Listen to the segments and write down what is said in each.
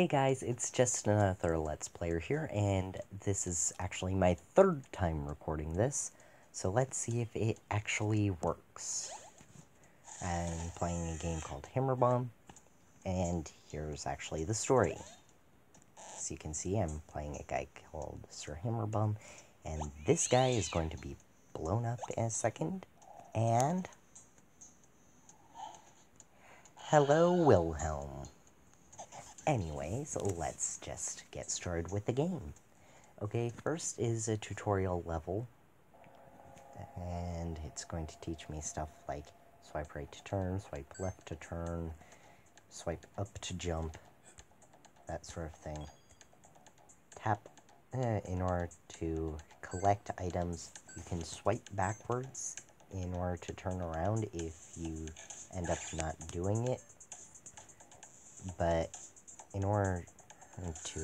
Hey guys, it's just another Let's Player here, and this is actually my third time recording this, so let's see if it actually works. I'm playing a game called Hammer Bomb, and here's actually the story. As you can see, I'm playing a guy called Sir Hammer Bomb, and this guy is going to be blown up in a second, and... Hello, Wilhelm. Anyways, let's just get started with the game. Okay, first is a tutorial level, and it's going to teach me stuff like swipe right to turn, swipe left to turn, swipe up to jump, that sort of thing. Tap uh, in order to collect items. You can swipe backwards in order to turn around if you end up not doing it. But in order to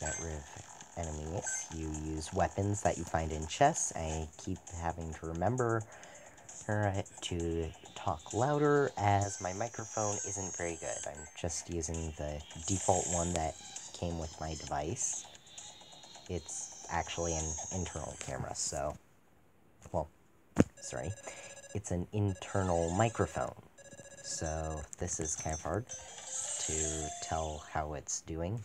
get rid of enemies, you use weapons that you find in chests. I keep having to remember uh, to talk louder as my microphone isn't very good. I'm just using the default one that came with my device. It's actually an internal camera, so, well, sorry. It's an internal microphone, so this is kind of hard to tell how it's doing.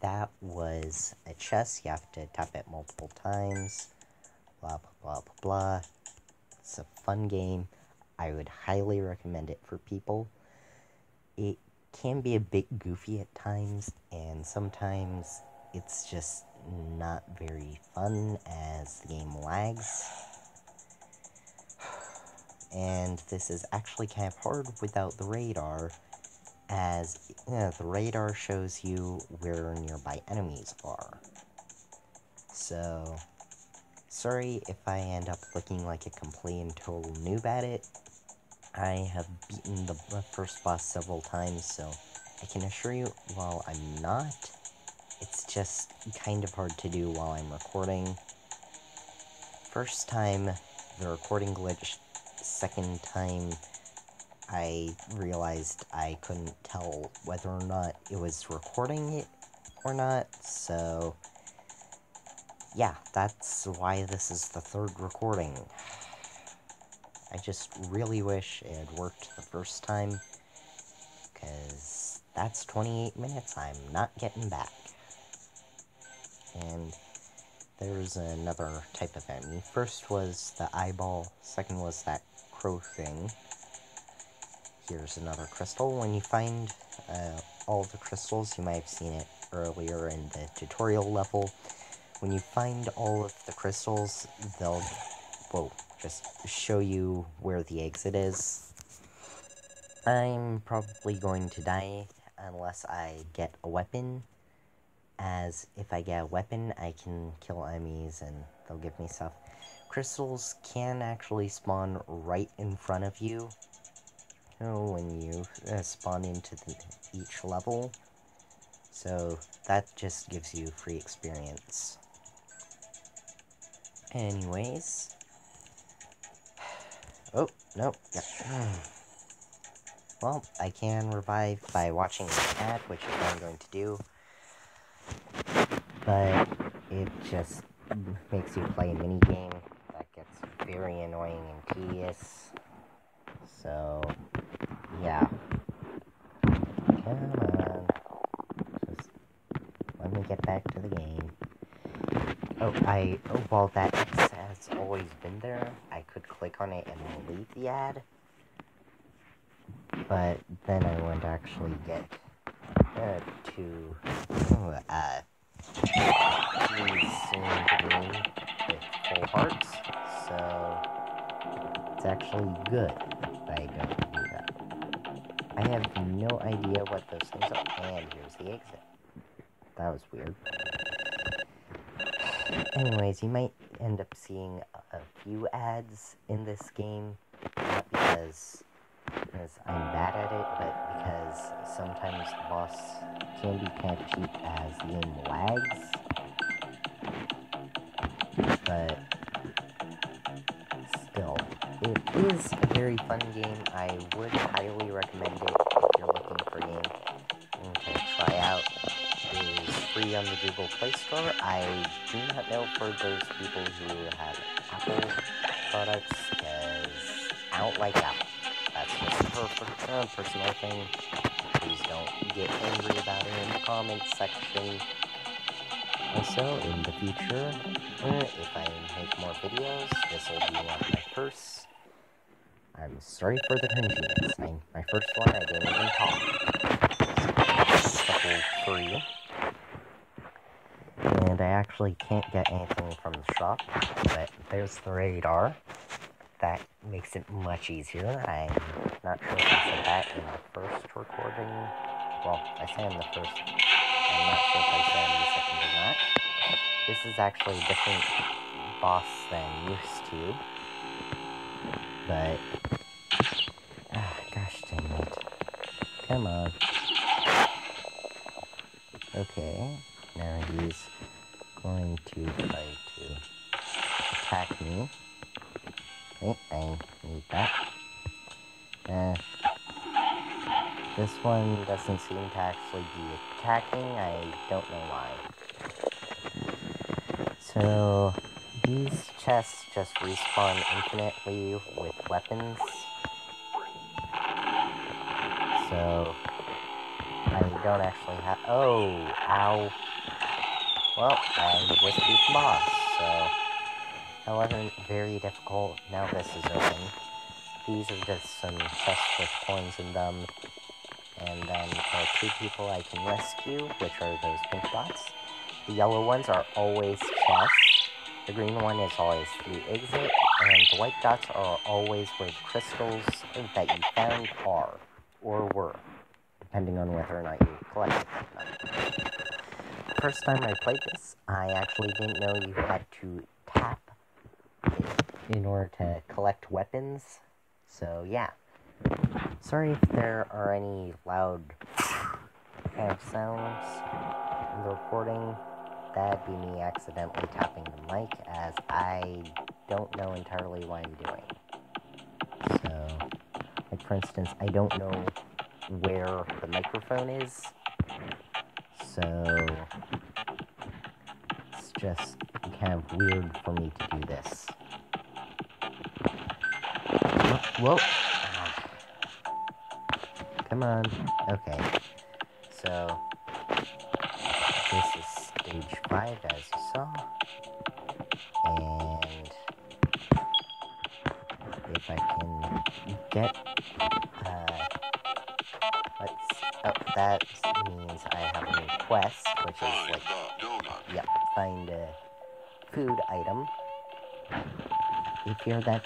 That was a chess. You have to tap it multiple times. Blah, blah, blah, blah, blah. It's a fun game. I would highly recommend it for people. It can be a bit goofy at times, and sometimes it's just not very fun as the game lags. And this is actually kind of hard without the radar, as you know, the radar shows you where nearby enemies are. So, sorry if I end up looking like a complete and total noob at it. I have beaten the first boss several times, so I can assure you, while I'm not, it's just kind of hard to do while I'm recording. First time, the recording glitched. Second time, I realized I couldn't tell whether or not it was recording it or not, so yeah, that's why this is the third recording. I just really wish it had worked the first time, because that's 28 minutes I'm not getting back. And there's another type of enemy. First was the eyeball, second was that crow thing. Here's another crystal. When you find uh, all the crystals, you might have seen it earlier in the tutorial level. When you find all of the crystals, they'll, whoa, just show you where the exit is. I'm probably going to die unless I get a weapon, as if I get a weapon, I can kill enemies and they'll give me stuff. Crystals can actually spawn right in front of you, when you uh, spawn into the, each level. So that just gives you free experience. Anyways. Oh, no. Yeah. Well, I can revive by watching the ad, which is what I'm going to do. But it just makes you play a mini game that gets very annoying and tedious. So, yeah. Come on. Just let me get back to the game. Oh, I, oh, while that X has always been there, I could click on it and delete the ad. But then I wouldn't actually get uh, to, uh, soon to game with full hearts. So, it's actually good I have no idea what those things are. And here's the exit. That was weird. Anyways, you might end up seeing a few ads in this game. Not because, because I'm bad at it, but because sometimes the boss can be kind of cheap as the game lags. But it is a very fun game. I would highly recommend it if you're looking for a game to try out. It is free on the Google Play Store. I do not know for those people who have Apple products, because I don't like Apple. That's just a uh, personal thing. Please don't get angry about it in the comments section. Also, in the future, uh, if I make more videos, this will be one of my first. I'm sorry for the cringiness. I, my first one, I didn't even talk. Couple free. And I actually can't get anything from the shop, but there's the radar. That makes it much easier. I'm not sure if I said that in the first recording. Well, I said in the first. I'm not sure if I said in the second or not. This is actually a different boss than used to. But... Ah, gosh dang it. Come on. Okay, now he's going to try to attack me. Wait, I need that. Uh, this one doesn't seem to actually be attacking. I don't know why. So, chests just respawn infinitely with weapons. So, I don't actually have- Oh! Ow! Well, I was the boss, so... That wasn't very difficult. Now this is open. These are just some chests with coins in them. And then there are two people I can rescue, which are those pink dots. The yellow ones are always chests. The green one is always the exit. And the white dots are always where the crystals that you found are, or were, depending on whether or not you collected them. First time I played this, I actually didn't know you had to tap in order to collect weapons. So, yeah. Sorry if there are any loud kind of sounds in the recording. That'd be me accidentally tapping the mic, as I don't know entirely what I'm doing. So, like for instance, I don't know where the microphone is. So, it's just kind of weird for me to do this. Whoa! Come on. Okay. So, stage 5, as you saw. And if I can get, uh, let's, oh, that means I have a new quest, which is like, yep, find a food item. If you're that,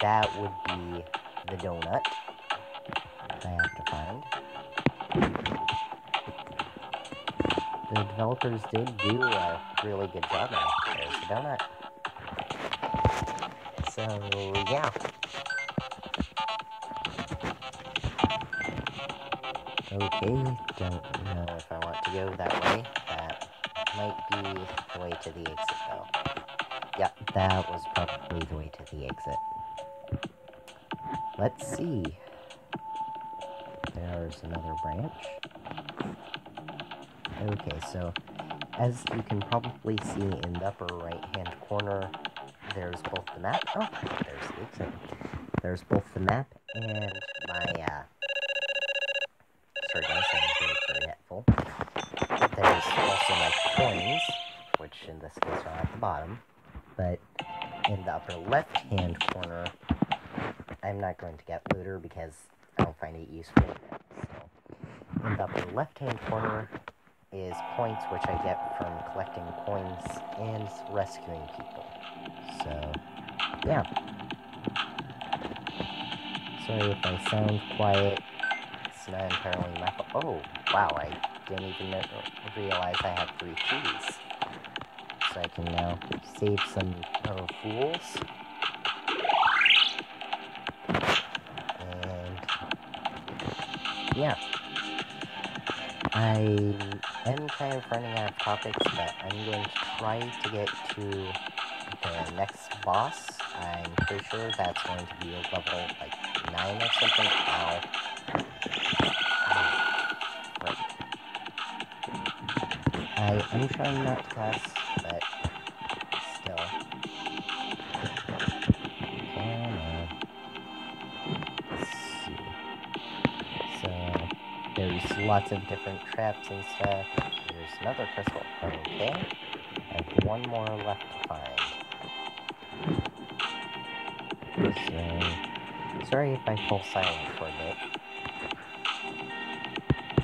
that would be the donut Developers did do a really good job now. There's the donut. So, yeah. Okay, don't know if I want to go that way. That might be the way to the exit, though. Yep, that was probably the way to the exit. Let's see. There's another branch. Okay, so as you can probably see in the upper right hand corner, there's both the map. Oh, there's the exit. There's both the map and my, uh, sorry guys, I'm very forgetful. There's also my coins, which in this case are at the bottom, but in the upper left hand corner, I'm not going to get looter because I don't find it useful. So, in the upper left-hand corner is points which I get from collecting coins and rescuing people. So, yeah. Sorry if I sound quiet. It's not entirely my fault. Oh, wow, I didn't even realize I had three keys. So I can now save some uh, fools. And, yeah. I am kind of running out of topics, but I'm going to try to get to the next boss. I'm pretty sure that's going to be a level, like, 9 or something. Ow. right. I am trying not to cuss, but lots of different traps and stuff. There's another crystal. Okay. I have one more left to find. So, sorry if I fall silent for a bit.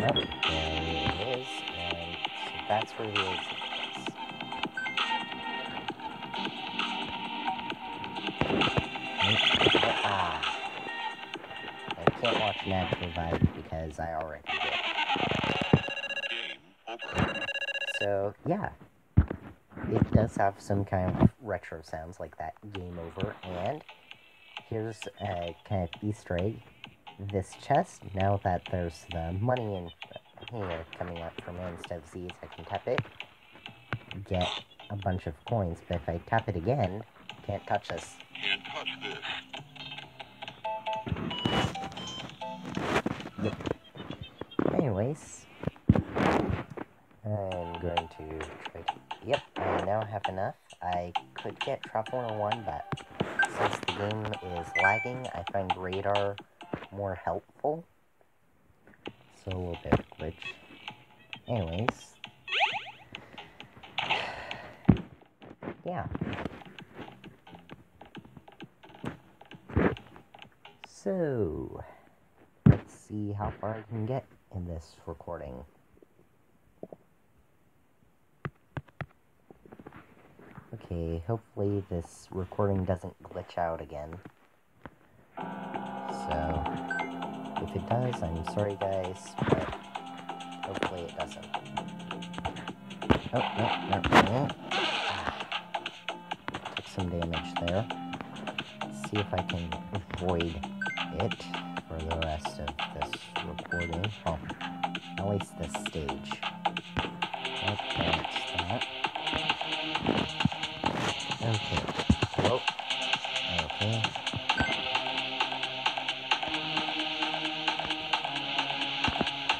Oh, there it is, and so that's where the exit is. Ah. I can't watch Nat revive because I already did. So, yeah. It does have some kind of retro sounds like that game over, and here's a kind of Easter egg. This chest, now that there's the money in here coming up from it instead of Z's, I can tap it, get a bunch of coins, but if I tap it again, can't touch this. Can't touch this. Yep. Anyways, have enough. I could get Trap 101, but since the game is lagging, I find radar more helpful. So bit of glitch. Anyways. Yeah. So, let's see how far I can get in this recording. Okay, hopefully this recording doesn't glitch out again. So, if it does, I'm sorry guys, but hopefully it doesn't. Oh, no, no, no. Ah. Took some damage there. Let's see if I can avoid it for the rest of this recording. Well, at least this stage. Okay,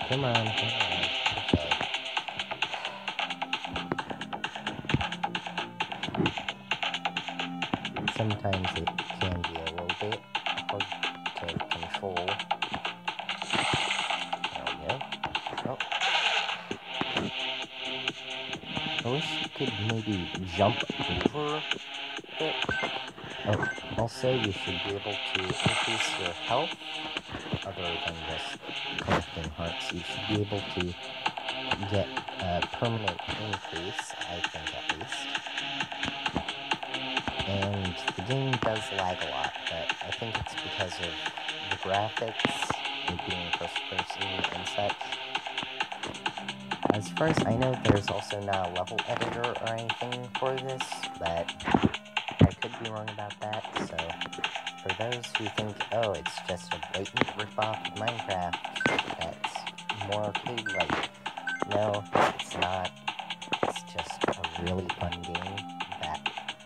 Come on. Sometimes it can be a little bit hard to control. There we go. Oh. I wish you could maybe jump over it. Also you should be able to increase your health other than just collecting hearts. You should be able to get a permanent increase, I think at least. And the game does lag a lot, but I think it's because of the graphics, it being first person and such. As far as I know, there's also not a level editor or anything for this, but Be wrong about that, so for those who think, oh, it's just a blatant ripoff of Minecraft that's more arcade-like, no, it's not. It's just a really fun game that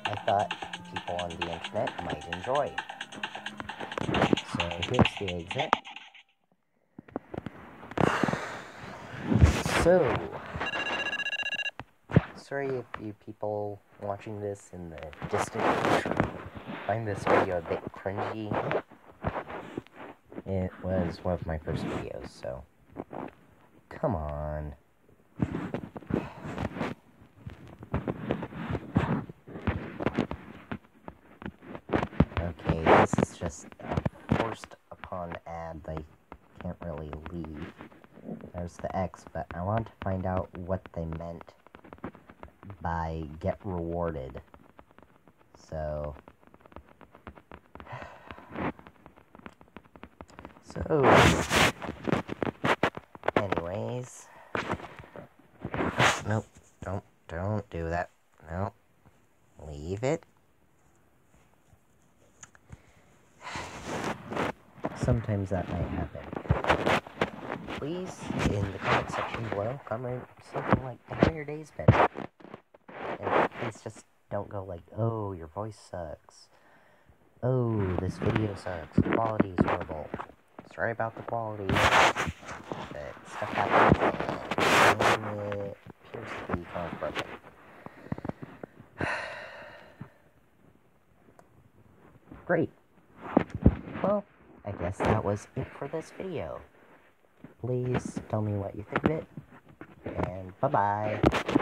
I thought people on the internet might enjoy. So here's the exit. So, sorry if you people watching this in the distant future find this video a bit cringy. It was one of my first videos, so come on. Okay, this is just a forced upon ad they can't really leave. There's the X, but I want to find out what they meant by get rewarded. So. So. Anyways. Nope. Don't, don't do that. Nope. Leave it. Sometimes that might happen please, in the comment section below, comment something like, how your days been? And please just don't go like, oh, your voice sucks. Oh, this video sucks. The quality is horrible sorry about the quality, but stuff happens, and it appears to be kind of broken. Great. Well, I guess that was it for this video. Please tell me what you think of it, and bye-bye.